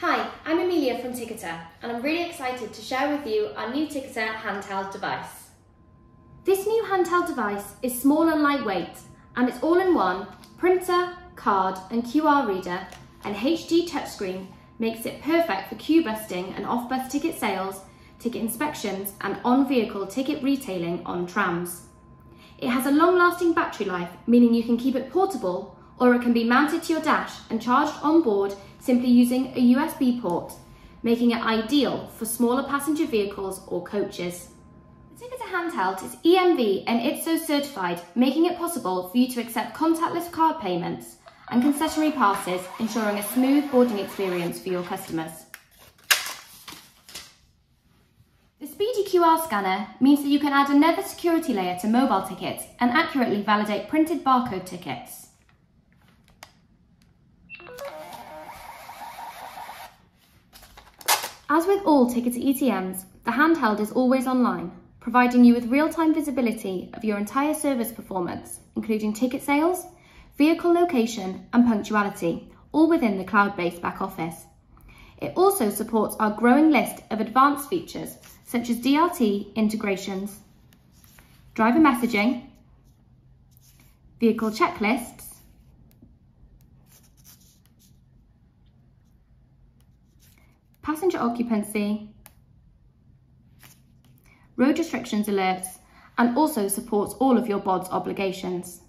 Hi, I'm Amelia from Ticketer and I'm really excited to share with you our new Ticketer handheld device. This new handheld device is small and lightweight and it's all-in-one printer, card and QR reader and HD touchscreen makes it perfect for queue busting and off-bus ticket sales, ticket inspections and on-vehicle ticket retailing on trams. It has a long-lasting battery life, meaning you can keep it portable or it can be mounted to your dash and charged on board simply using a USB port, making it ideal for smaller passenger vehicles or coaches. The Ticketer handheld is EMV and ITSO certified, making it possible for you to accept contactless card payments and concessionary passes, ensuring a smooth boarding experience for your customers. The Speedy QR scanner means that you can add another security layer to mobile tickets and accurately validate printed barcode tickets. As with all Ticketer ETMs, the handheld is always online, providing you with real-time visibility of your entire service performance, including ticket sales, vehicle location and punctuality, all within the cloud-based back office. It also supports our growing list of advanced features such as DRT integrations, driver messaging, vehicle checklists, passenger occupancy, road restrictions alerts, and also supports all of your BODS obligations.